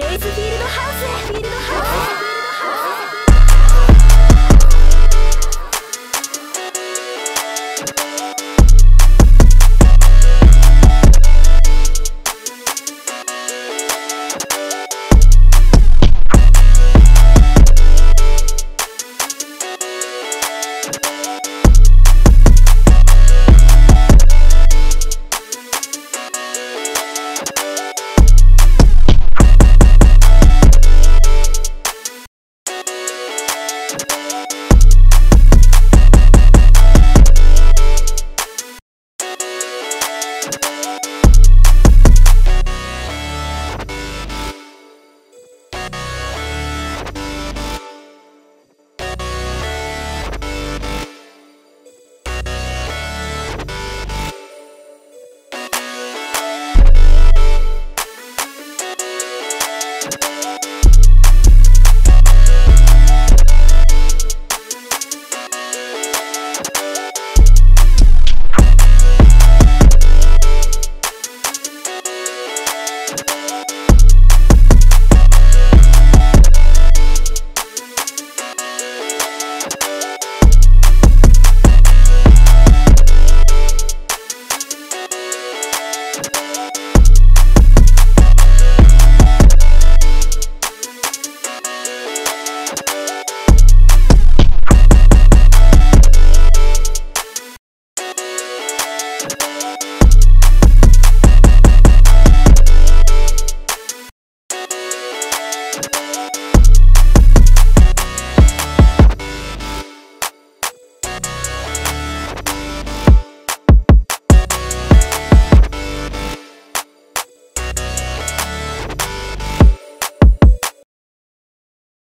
レイズフィールドハウスフィールド